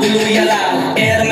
we be allowed.